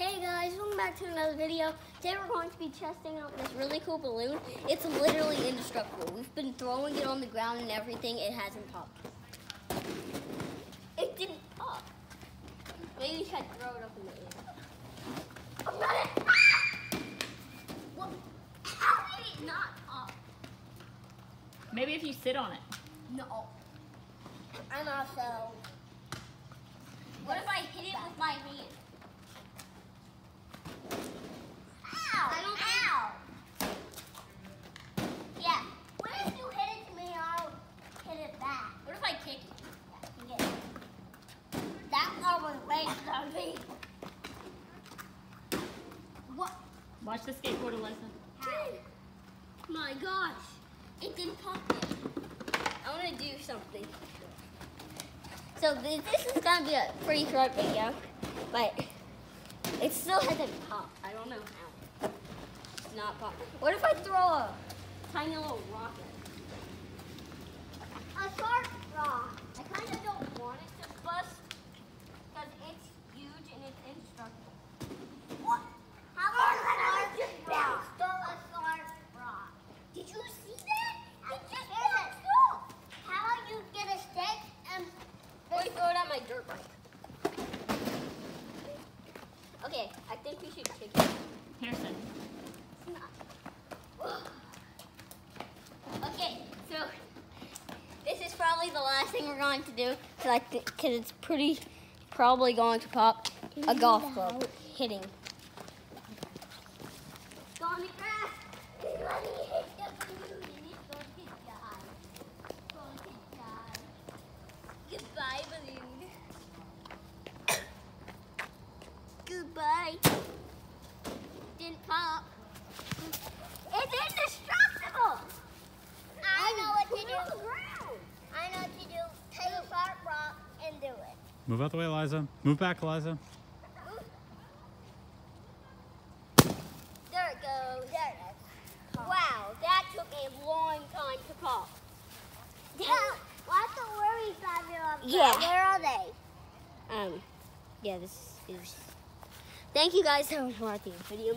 Hey guys, welcome back to another video. Today we're going to be testing out this really cool balloon. It's literally indestructible. We've been throwing it on the ground and everything. It hasn't popped. It didn't pop. Maybe we should throw it up in the air. Oh, got it! Ah! What? How did it not pop? Maybe if you sit on it. No. I'm also. What if I hit it with my hand? Ow! I don't ow! Yeah. What if you hit it to me? I'll hit it back. What if I kick it? Yeah, kick it. That one was What? Watch the skateboard, Alyssa. My gosh, it didn't pop yet. I want to do something. So th- this is gonna be a pretty short video, but it still hasn't popped. I don't know how. It's not popped. What if I throw a tiny little rocket? A sharp rock. I kind of don't want it to bust because it's huge and it's indestructible. What? How about a sharp rock? Throw a sharp rock. Did you see that? It just bounced off. How about you get a stick and or you throw it at my dirt bike? Okay, I think we should kick it. Harrison. It's not. Okay, so this is probably the last thing we're going to do because because it's pretty probably going to pop a golf club hitting. Go on the grass. Let me hit the balloon and it's going to die. It's going to die. Goodbye, balloon. Goodbye. Didn't pop. It's indestructible. I know what to do. I know what to do. Take a sharp rock and do it. Move out the way, Eliza. Move back, Eliza. There it goes. There it is. Wow, that took a long time to pop. Yeah, what's the worry about your Yeah. Where are they? Um, yeah, this is. Thank you guys so much for watching the video.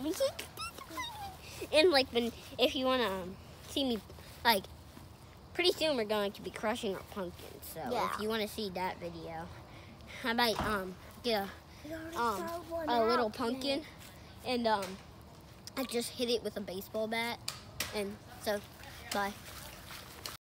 And like, when if you wanna um, see me, like, pretty soon we're going to be crushing our pumpkins. So Yeah. if you want to see that video, I might um get a um a little pumpkin, and um I just hit it with a baseball bat, and so bye.